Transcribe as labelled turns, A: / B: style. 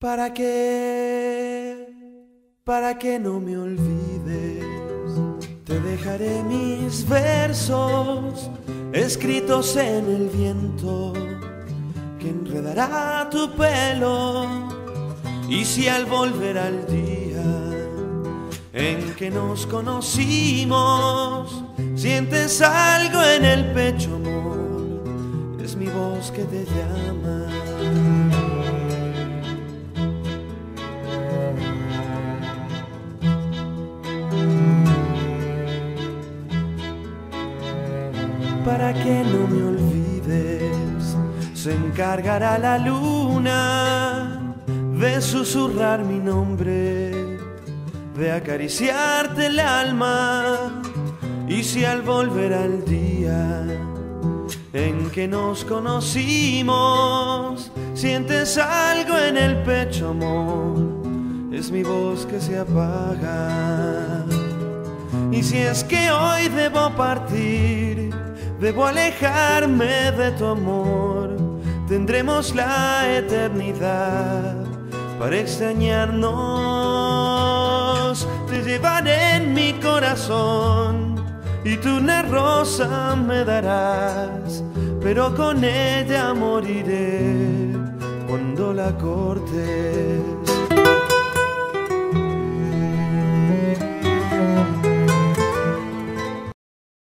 A: ¿Para qué? Para que no me olvides, te dejaré mis versos escritos en el viento que enredará tu pelo. Y si al volver al día en que nos conocimos, sientes algo en el pecho, amor, es mi voz que te llama. Para que no me olvides. Se encargará la luna de susurrar mi nombre, de acariciarte el alma. Y si al volver al día en que nos conocimos, sientes algo en el pecho, amor, es mi voz que se apaga. Y si es que hoy debo partir, Debo alejarme de tu amor, tendremos la eternidad para extrañarnos. Te llevaré en mi corazón y tú una rosa me darás, pero con ella moriré cuando la cortes.